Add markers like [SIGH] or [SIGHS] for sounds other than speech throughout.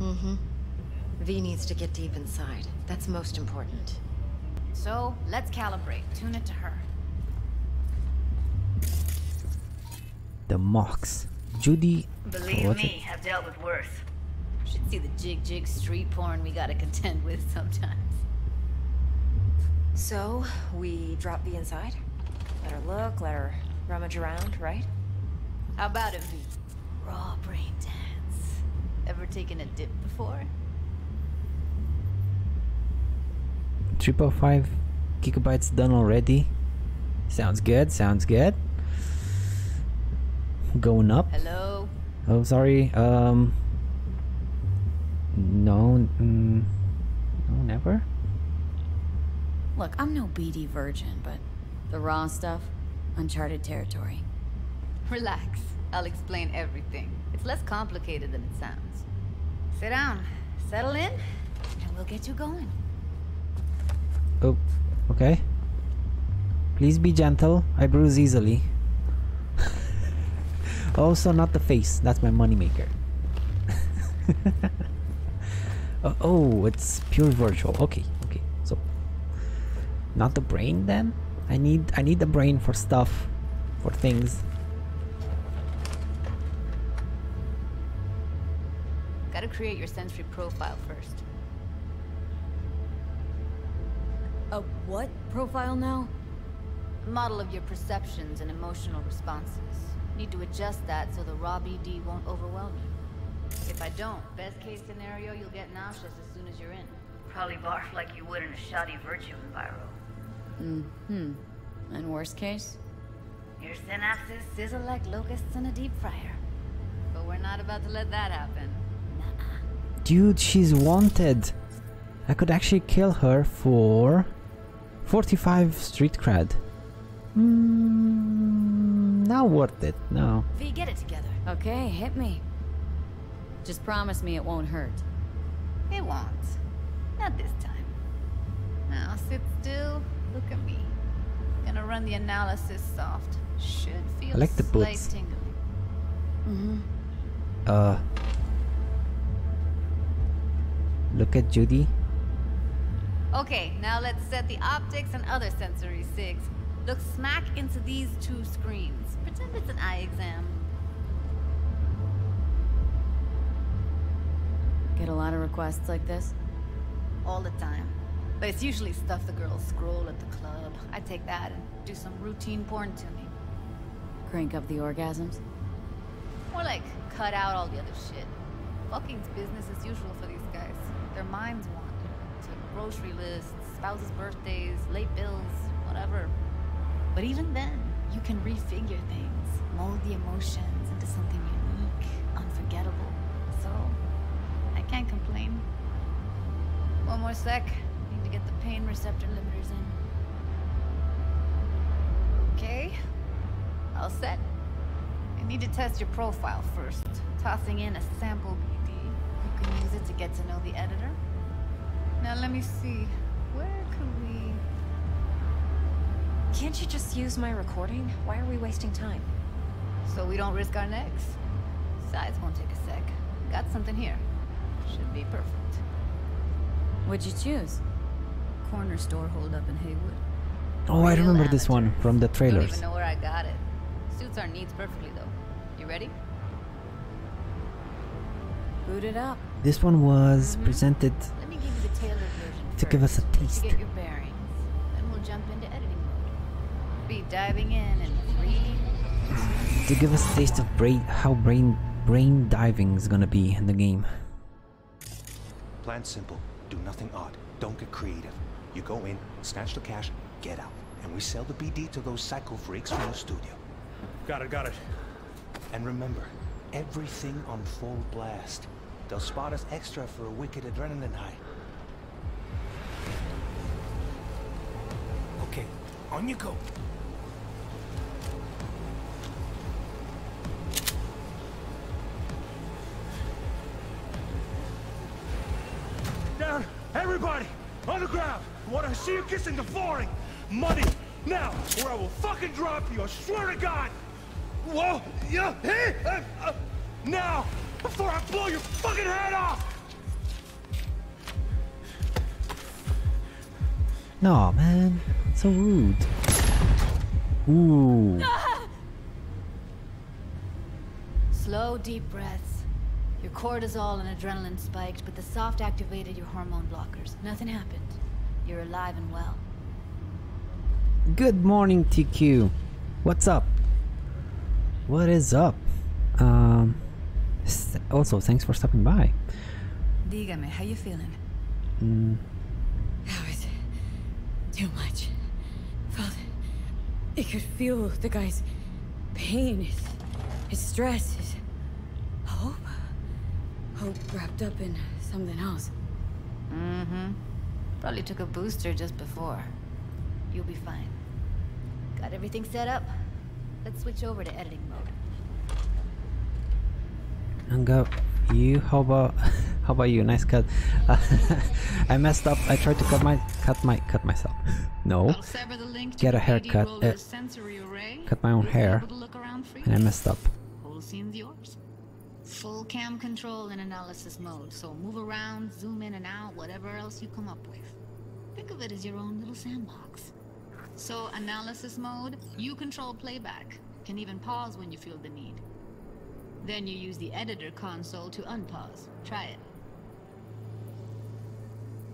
Mm-hmm. V needs to get deep inside. That's most important. So, let's calibrate. Tune it to her. The Mox. Judy. Believe what's it? me, I've dealt with worse. Should see the jig jig street porn we gotta contend with sometimes. So, we drop V inside? Let her look, let her rummage around, right? How about it, V? Raw brain dance. Ever taken a dip before? Triple five gigabytes done already. Sounds good. Sounds good. Going up. Hello? Oh, sorry. Um. No. Mm, no, never. Look, I'm no BD virgin, but the raw stuff, uncharted territory. Relax. I'll explain everything. It's less complicated than it sounds. Sit down, settle in, and we'll get you going. Oh, okay. Please be gentle. I bruise easily. [LAUGHS] also, not the face. That's my moneymaker. [LAUGHS] oh, oh, it's pure virtual. Okay, okay. So, not the brain then. I need I need the brain for stuff, for things. Create your sensory profile first. A what profile now? A model of your perceptions and emotional responses. Need to adjust that so the raw BD won't overwhelm you. If I don't, best case scenario, you'll get nauseous as soon as you're in. Probably barf like you would in a shoddy virtu enviro. Hmm. And worst case? Your synapses Sizzle like locusts in a deep fryer. But we're not about to let that happen. Nuh-uh. Dude, she's wanted. I could actually kill her for 45 street cred. Mm, not worth it. No. V, get it together. Okay, hit me. Just promise me it won't hurt. It won't. Not this time. Now sit still, look at me. Gonna run the analysis soft. Should feel I like the slight boots. tingling. Mm-hmm. Uh. Look at Judy. Okay, now let's set the optics and other sensory sigs. Look smack into these two screens. Pretend it's an eye exam. Get a lot of requests like this? All the time. But it's usually stuff the girls scroll at the club. I take that and do some routine porn tuning. Crank up the orgasms? More like cut out all the other shit. Fucking's business as usual for these guys. Their minds want. To grocery lists, spouses' birthdays, late bills, whatever. But even then, you can refigure things, mold the emotions into something unique, unforgettable. So, I can't complain. One more sec. Need to get the pain receptor limiters in. Okay. All set. I need to test your profile first. Tossing in a sample BD. Can use it to get to know the editor. Now let me see. Where could we... Can't you just use my recording? Why are we wasting time? So we don't risk our necks? Size won't take a sec. Got something here. Should be perfect. What'd you choose? Corner store hold up in Heywood. Oh, I Real remember this one from the trailers. Don't even know where I got it. Suits our needs perfectly though. You ready? Boot it up. This one was mm-hmm. presented Let me give you the version to give us a taste. To get your bearings. Then we'll jump into editing mode. Be diving in in three, to give us a taste of brain how brain brain diving is gonna be in the game. Plan simple. Do nothing odd. Don't get creative. You go in, snatch the cash, get out. And we sell the BD to those psycho freaks from the studio. Got it, got it. And remember, everything on full blast. They'll spot us extra for a wicked adrenaline high. Okay, on you go. Down! Everybody! On the ground! I want to see you kissing the flooring! Money! Now! Or I will fucking drop you! I swear to God! Whoa! Yeah! Hey! Uh, uh, now! before I blow your fucking head off! No, man. It's so rude. Ooh. [LAUGHS] Slow, deep breaths. Your cortisol and adrenaline spiked, but the soft activated your hormone blockers. Nothing happened. You're alive and well. Good morning, TQ. What's up? What is up? Um s- Also, thanks for stopping by. Dígame, how you feeling? Mm, That was too much. Felt it could feel the guy's pain, his, his stress, his hope. Hope wrapped up in something else. Mm-hmm. Probably took a booster just before. You'll be fine. Got everything set up? Let's switch over to editing mode. And go. You? How about? [LAUGHS] How about you? Nice cut. [LAUGHS] I messed up. I tried to cut my cut my cut myself. [LAUGHS] No, Get a haircut, uh, sensory array. cut my own hair. look and I messed up. Whole scene's yours. Full cam control in analysis mode, so move around, zoom in and out, whatever else you come up with. Think of it as your own little sandbox. So, analysis mode, you control playback. Can even pause when you feel the need. Then you use the editor console to unpause. Try it.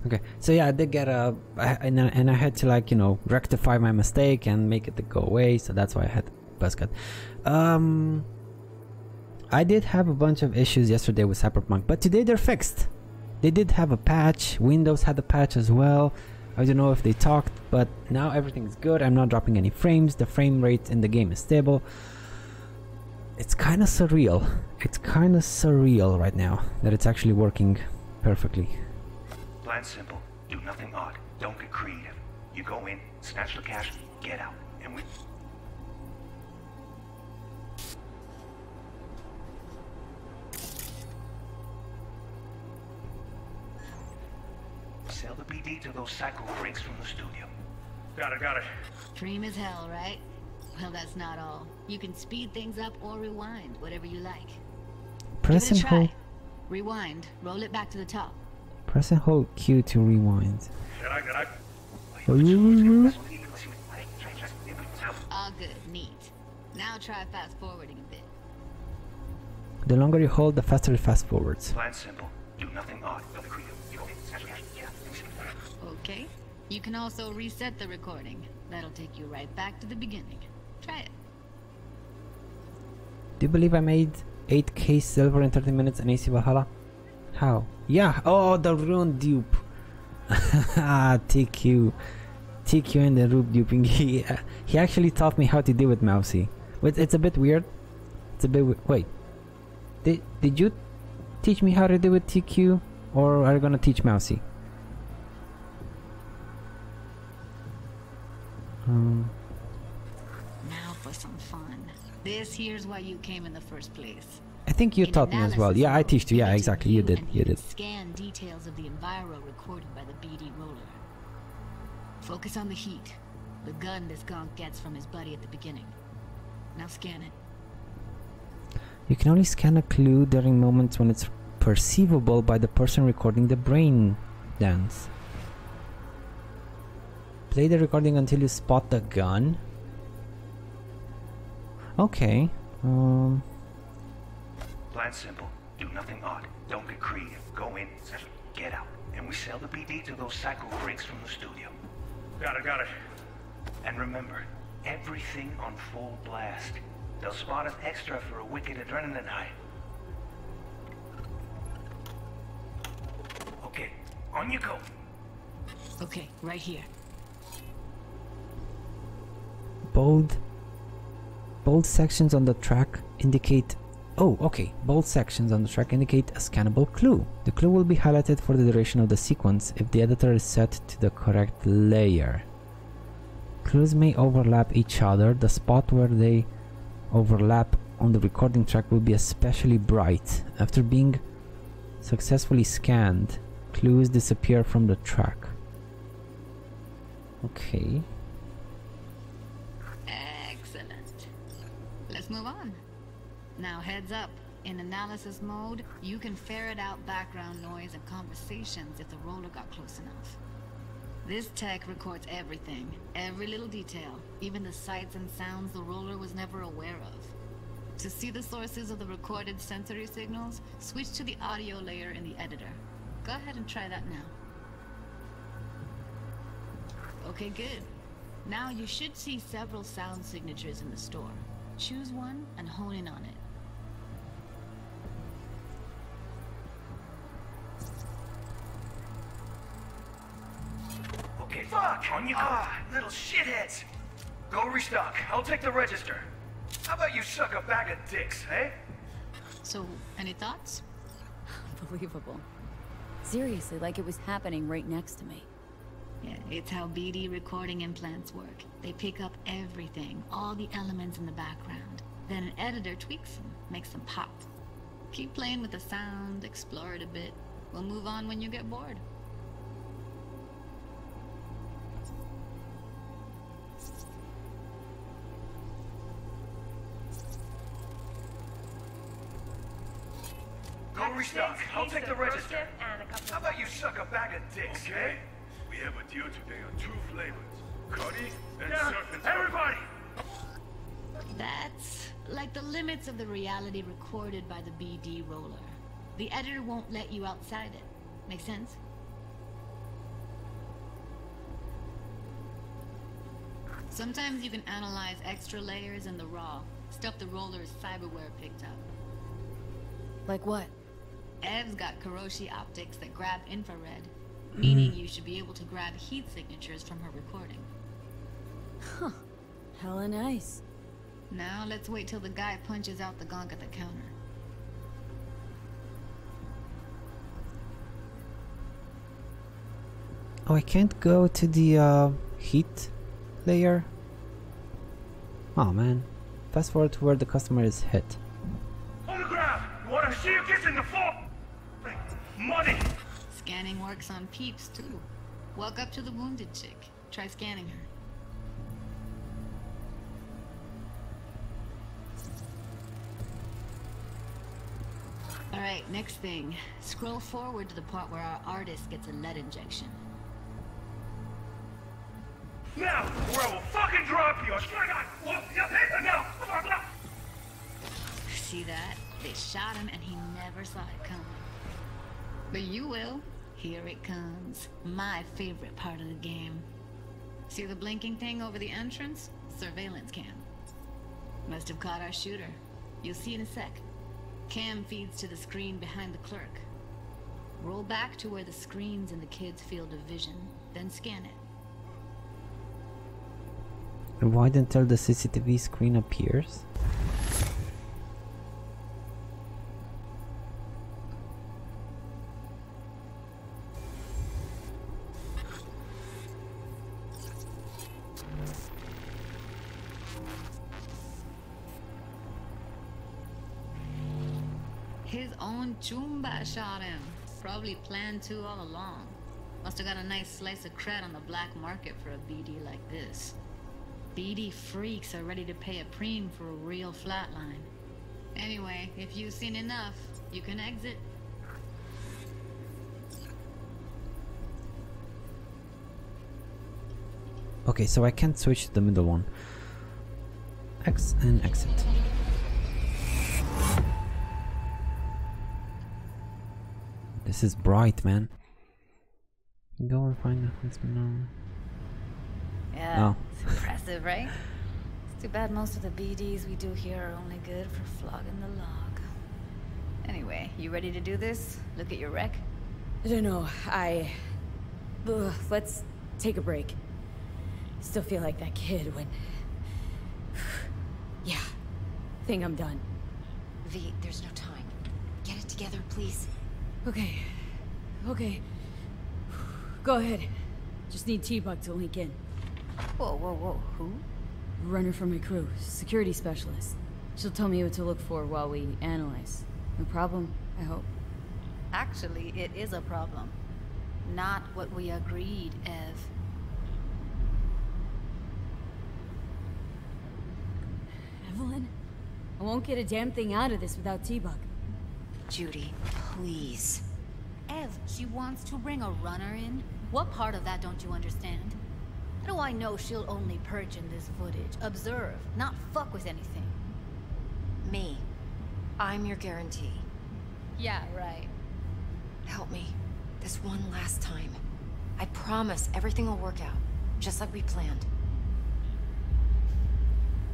Okay, so yeah, I did get a, and, I- and I had to like you know rectify my mistake and make it go away. So that's why I had buzz cut. Um, I did have a bunch of issues yesterday with Cyberpunk, but today they're fixed. They did have a patch. Windows had a patch as well. I don't know if they talked, but now everything's good. I'm not dropping any frames. The frame rate in the game is stable. It's kind of surreal. It's kind of surreal right now that it's actually working perfectly. Plan simple. Do nothing odd. Don't get creative. You go in, snatch the cash, get out, and we... Sell the BD to those psycho freaks from the studio. Got it, got it. Dream as hell, right? Well, that's not all. You can speed things up or rewind, whatever you like. Press and it a try. hold. Rewind. Roll it back to the top. Press and hold Q to rewind. Can I, can I? All good. Neat. Now try fast forwarding a bit. The longer you hold, the faster it fast forwards. Plan simple. Do nothing odd. Don't get creative. You go in, snatch the cash, get out, and we sell the Okay. You can also reset the recording. That'll take you right back to the beginning. Try it. Do you believe I made 8k silver in 30 minutes in AC Valhalla? How? Yeah. Oh, the rune dupe. [LAUGHS] ah, TQ. TQ and the rune duping. [LAUGHS] He, uh, he actually taught me how to deal with Mousy. But it's a bit weird. It's a bit. Wait. Did, did you teach me how to deal with TQ? Or are you gonna teach Mousy? Um, This here's why you came in the first place. I think you In taught me as well. Yeah, I teach you. Yeah, exactly. You did. You did. Scan details of the enviro recorded by the BD roller. Focus on the heat. The gun this gonk gets from his buddy at the beginning. Now scan it. You can only scan a clue during moments when it's perceivable by the person recording the brain dance. Play the recording until you spot the gun. Okay. Um. Plan simple. Do nothing odd. Don't get creative. Go in, snatch, get out, and we sell the BD to those psycho freaks from the studio. Got it, got it. And remember, everything on full blast. They'll spot us extra for a wicked adrenaline high. Okay, on you go. Okay, right here. Bold. Bold sections on the track indicate. Oh, okay. Bold sections on the track indicate a scannable clue. The clue will be highlighted for the duration of the sequence if the editor is set to the correct layer. Clues may overlap each other. The spot where they overlap on the recording track will be especially bright. After being successfully scanned, clues disappear from the track. Okay. Excellent. Let's move on. Now heads up. In analysis mode, you can ferret out background noise and conversations if the roller got close enough. This tech records everything, every little detail, even the sights and sounds the roller was never aware of. To see the sources of the recorded sensory signals, switch to the audio layer in the editor. Go ahead and try that now. Okay, good. Now you should see several sound signatures in the store. Choose one and hone in on it. Okay, fuck! On you go. Ah, little shitheads! Go restock. I'll take the register. How about you suck a bag of dicks, eh? So, any thoughts? [LAUGHS] Unbelievable. Seriously, like it was happening right next to me. Yeah, it's how BD recording implants work. They pick up everything, all the elements in the background. Then an editor tweaks them, makes them pop. Keep playing with the sound, explore it a bit. We'll move on when you get bored. Go restock. I'll take the register. How about you suck a bag of dicks, okay? Eh? We have a deal today on two flavors. Cuddy and Yeah, serpent. everybody! That's like the limits of the reality recorded by the BD roller. The editor won't let you outside it. Make sense? Sometimes you can analyze extra layers in the raw, stuff the roller's cyberware picked up. Like what? Ev's got Kiroshi optics that grab infrared, meaning you should be able to grab heat signatures from her recording. Huh. Hella nice. Now let's wait till the guy punches out the gonk at the counter. Oh, I can't go to the uh, heat layer. Oh man. Fast forward to where the customer is hit. On the ground! You wanna see you kissing the floor? Money! Scanning works on peeps too. Walk up to the wounded chick. Try scanning her. Alright, next thing. Scroll forward to the part where our artist gets a lead injection. Now, or I will fucking drop you! I swear to God! Look, yeah, hey, now! Fuck, now. See that? They shot him and he never saw it coming. But you will. Here it comes. My favorite part of the game. See the blinking thing over the entrance? Surveillance cam. Must have caught our shooter. You'll see in a sec. Cam feeds to the screen behind the clerk. Roll back to where the screen's in the kid's field of vision, then scan it. Why until the CCTV screen appears? To all along. Must have got a nice slice of cred on the black market for a BD like this. BD freaks are ready to pay a preem for a real flatline. Anyway, if you've seen enough, you can exit. Okay, so I can't switch to the middle one. X and exit. This is bright, man. Go and find the huntsman. Yeah, Oh. it's impressive, right? It's too bad most of the BDs we do here are only good for flogging the log. Anyway, you ready to do this? Look at your wreck? I don't know. I. Ugh, let's take a break. Still feel like that kid when. [SIGHS] yeah. Think I'm done. V, there's no time. Get it together, please. Okay. Okay. [SIGHS] Go ahead. Just need T-Bug to link in. Whoa, whoa, whoa, who? Runner from my crew, security specialist. She'll tell me what to look for while we analyze. No problem, I hope. Actually, it is a problem. Not what we agreed, Ev. Evelyn? I won't get a damn thing out of this without T-Bug. Judy, please. Ev, She wants to bring a runner in? What part of that don't you understand? How do I know she'll only purge in this footage, observe, not fuck with anything? Me. I'm your guarantee. Yeah, right. Help me. This one last time. I promise everything will work out. Just like we planned.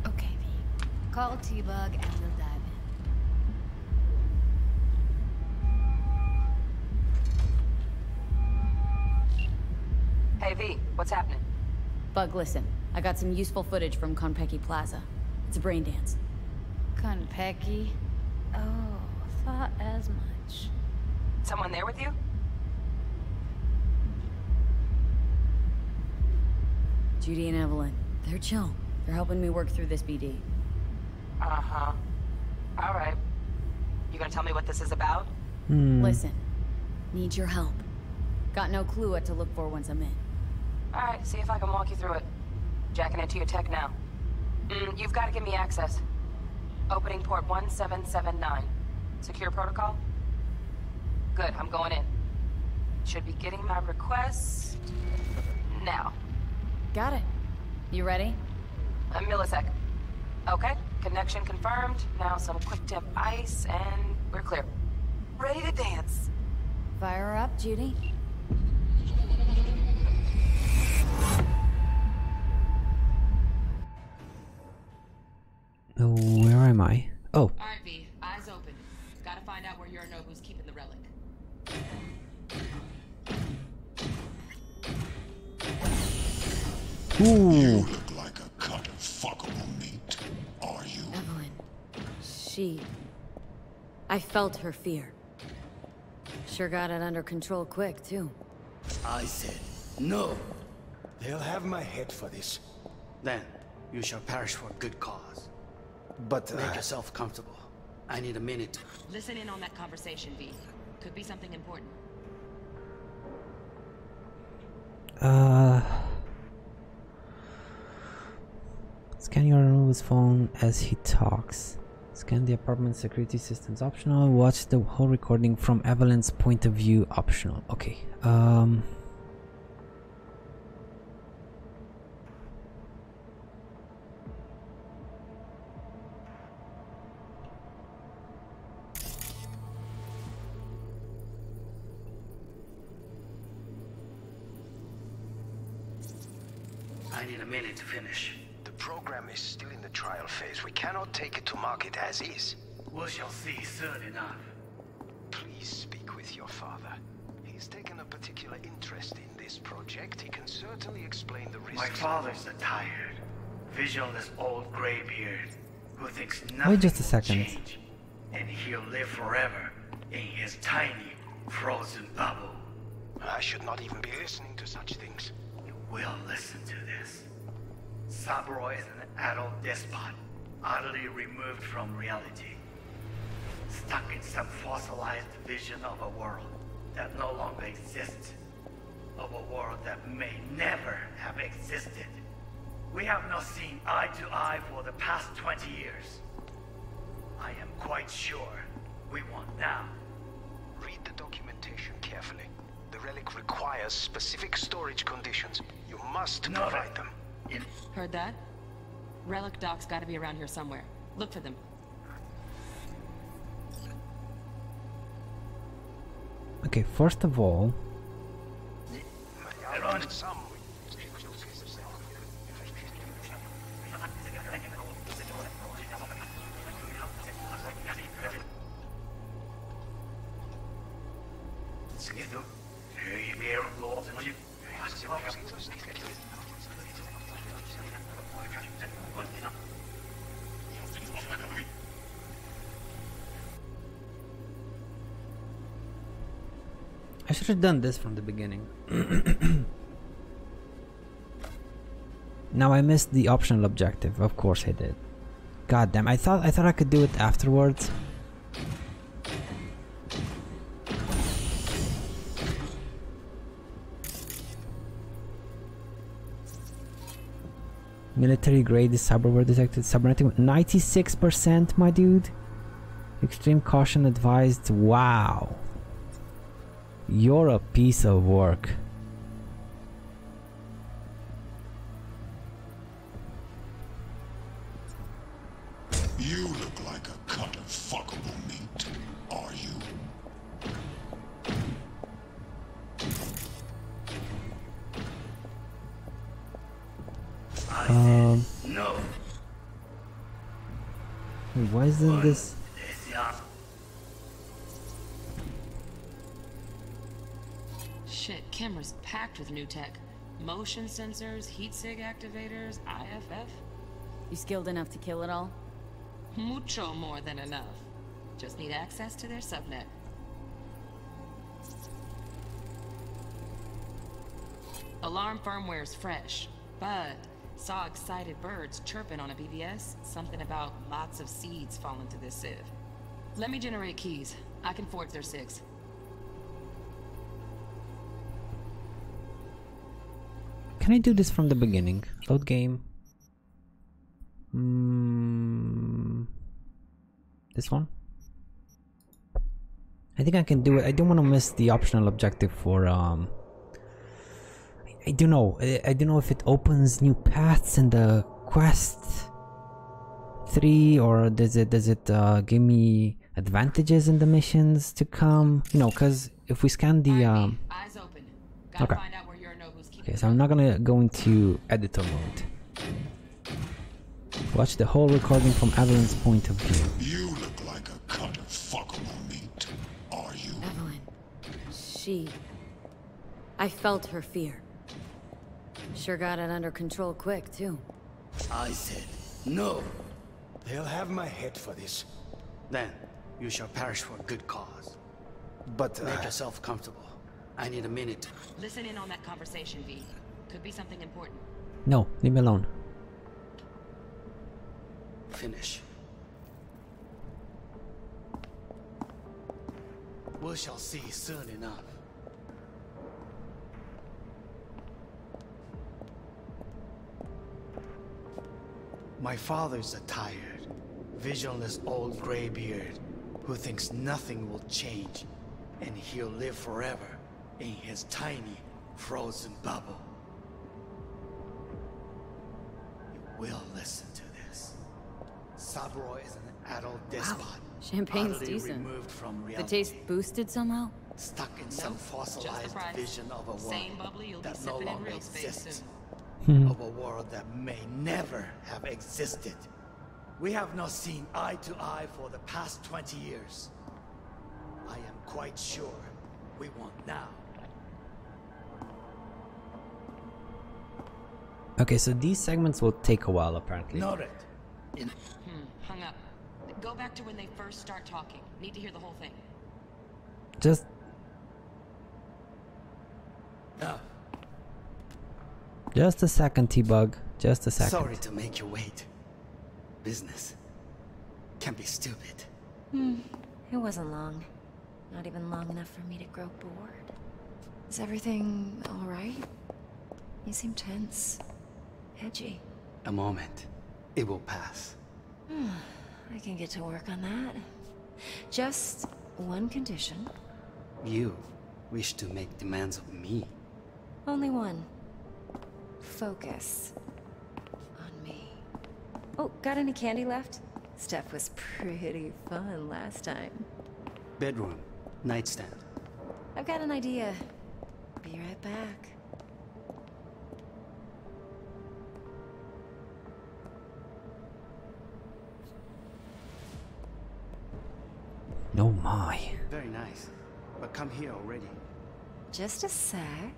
Okay, V. Call T-Bug and we'll Hey V, what's happening? Bug, listen. I got some useful footage from Konpeki Plaza. It's a brain dance. Konpeki? Oh, thought as much. Someone there with you? Judy and Evelyn. They're chill. They're helping me work through this BD. Uh-huh. All right. You gonna tell me what this is about? Hmm. Listen. Need your help. Got no clue what to look for once I'm in. All right, see if I can walk you through it. Jacking into your tech now. Mm, you've got to give me access. Opening port 1779. Secure protocol? Good, I'm going in. Should be getting my request... now. Got it. You ready? A millisec. Okay, connection confirmed. Now some quick tip ice, and we're clear. Ready to dance. Fire her up, Judy. Oh, where am I? Oh, Alright, V. Eyes open. Gotta find out where Yorinobu's keeping the relic. ooh. look like a cut of fuckable meat. Are you? Evelyn. She... I felt her fear. Sure got it under control quick, too. I said no. They'll have my head for this. Then you shall perish for a good cause. But, Make uh, yourself comfortable. I need a minute to... Listen in on that conversation, V. Could be something important. Uh, scan your phone as he talks. Scan the apartment security systems optional. Watch the whole recording from Evelyn's point of view optional. Okay. Um. I need a minute to finish. The program is still in the trial phase. We cannot take it to market as is. We shall see soon enough. Please speak with your father. He's taken a particular interest in this project. He can certainly explain the risks. My father's a tired, visionless old graybeard who thinks nothing Wait just a will second. change, and he'll live forever in his tiny, frozen bubble. I should not even be listening to such things. Will listen to this. Saburo is an adult despot, utterly removed from reality. Stuck in some fossilized vision of a world that no longer exists. Of a world that may never have existed. We have not seen eye to eye for the past 20 years. I am quite sure we want now. Read the documentation carefully. The relic requires specific storage conditions. You must No, provide them. In Heard that? Relic docs gotta be around here somewhere. Look for them. Okay. First of all, Everyone, Some have done this from the beginning. now I missed the optional objective. Of course I did. God damn! I thought I thought I could do it afterwards. Military grade cyberware detected cybernetic 96% my dude. Extreme caution advised. Wow. You're a piece of work. Motion sensors, heat sig activators, IFF. You skilled enough to kill it all? Mucho more than enough. Just need access to their subnet. Alarm firmware's fresh, but saw excited birds chirping on a BBS. Something about lots of seeds falling to this sieve. Let me generate keys. I can forge their SIGs. Can I do this from the beginning? Load game. Mm, this one? I think I can do it. I don't want to miss the optional objective for um. I- I don't know. I, I don't know if it opens new paths in the quest three, or does it does it uh, give me advantages in the missions to come? You know, because if we scan the um. Eyes open. Gotta Okay. find out where Yorinobu's keeping Okay, so I'm not gonna go into editor mode. Watch the whole recording from Evelyn's point of view. You look like a cut of fuckable meat, are you? Evelyn. She. I felt her fear. Sure got it under control quick, too. I said no. They'll have my head for this. Then you shall perish for a good cause. But, Make uh, yourself comfortable. I need a minute. Listen in on that conversation, V. Could be something important. No, leave me alone. Finish. We shall see soon enough. My father's a tired, visionless old graybeard who thinks nothing will change and he'll live forever in his tiny, frozen bubble. You will listen to this. Saburo is an adult despot. Champagne's decent. removed from The taste boosted somehow? Stuck in some Nope, just fossilized vision of a world Same bubbly you'll be that no longer exists. Hmm. of a world that may never have existed. We have not seen eye to eye for the past 20 years. I am quite sure we want now. Okay, so these segments will take a while apparently. Noted. In Hmm, hung up. Go back to when they first start talking. Need to hear the whole thing. Just no. just a second, T-Bug. Just a second. Sorry to make you wait. Business can be stupid. Hmm. It wasn't long. Not even long enough for me to grow bored. Is everything alright? You seem tense. Edgy. A moment. It will pass. Hmm. I can get to work on that. Just one condition. You wish to make demands of me. Only one. Focus. On me. Oh, got any candy left? Stuff was pretty fun last time. Bedroom. Nightstand. I've got an idea. Be right back. No my. Very nice. But come here already. Just a sec.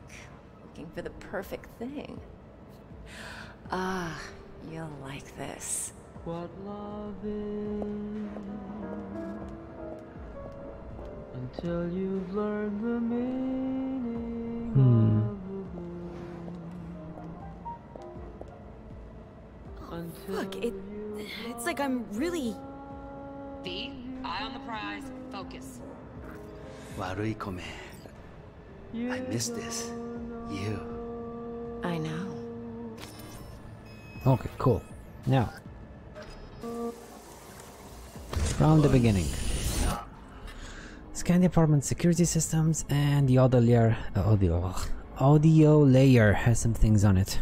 Looking for the perfect thing. Ah, you'll like this. What love is until you've learned the meaning Hmm. of the Look, it. It's like I'm really. V, eye on the prize. Focus. Warui kome. I miss this. You. I know. Okay, cool. Now. From the beginning. Scan the apartment security systems and the audio layer uh, audio audio layer has some things on it.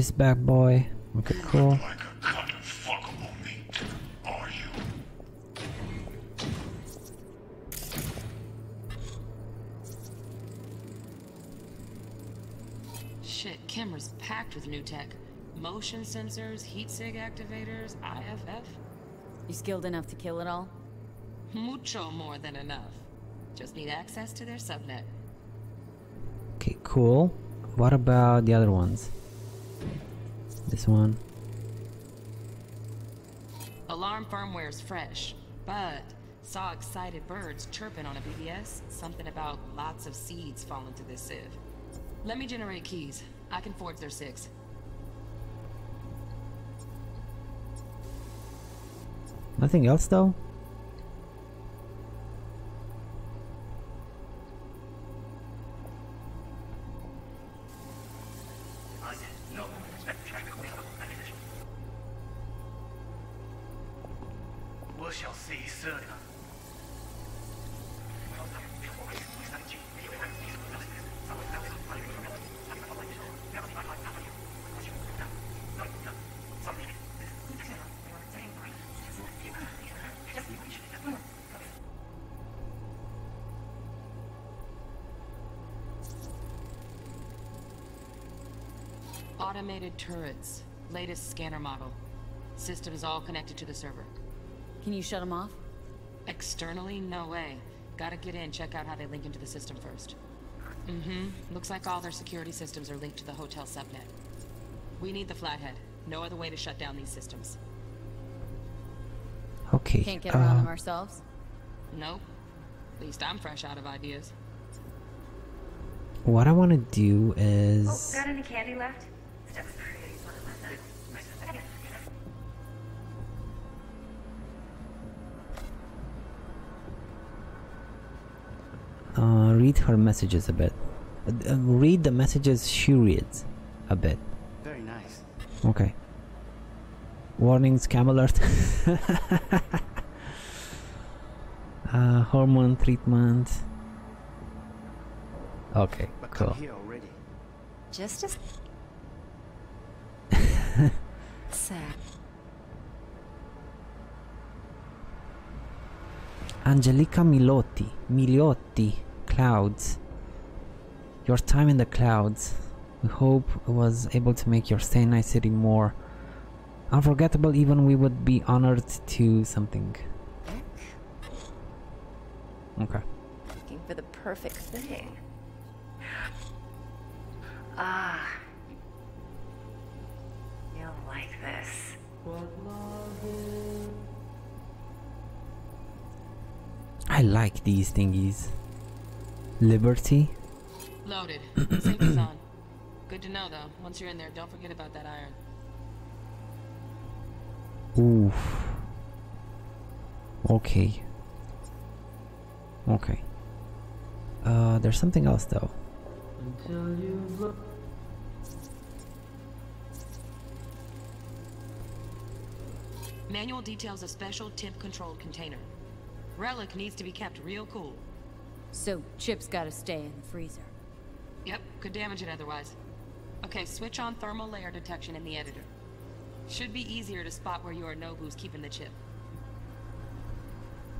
This bad boy. Okay, cool. Like a cut of fuckable meat, are you? Shit, camera's packed with new tech. Motion sensors, heat sig activators, IFF. You skilled enough to kill it all? Mucho more than enough. Just need access to their subnet. Okay, cool. What about the other ones? This one. Alarm firmware's fresh, but saw excited birds chirping on a BBS. Something about lots of seeds falling to this sieve. Let me generate keys. I can forge their six. Nothing else though? We shall see soon. Automated turrets. Latest scanner model. Systems all connected to the server. Can you shut them off? Externally, no way. Gotta get in, check out how they link into the system first. Mm-hmm. Looks like all their security systems are linked to the hotel subnet. We need the flathead. No other way to shut down these systems. Okay. Can't get around uh, them ourselves? Nope. At least I'm fresh out of ideas. what I want to do Oh, is got any candy left? Read her messages a bit. Uh, read the messages she reads a bit. Very nice. Okay. Warning, scam alert. [LAUGHS] uh, hormone treatment. Okay, But cool. come here already. Just as [LAUGHS] sad. Angelica Milotti. Miliotti. Clouds. Your time in the clouds. We hope it was able to make your stay in Night City more unforgettable. Even we would be honored to something. Okay. Looking for the perfect thing. Ah. You'll like this. I like these thingies. Liberty. Loaded. Safety's on. Good to know, though. Once you're in there, don't forget about that iron. Oof. Okay. Okay. Uh, there's something else though. Until you look. Manual details a special temp-controlled container. Relic needs to be kept real cool. So, Chip's gotta stay in the freezer. Yep, could damage it otherwise. Okay, switch on thermal layer detection in the editor. Should be easier to spot where Yorinobu's keeping the chip.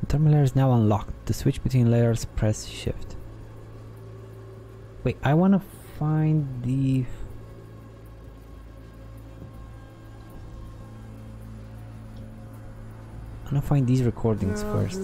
Thermal layer is now unlocked. To switch between layers, press shift. Wait, I wanna find the. I wanna find these recordings first.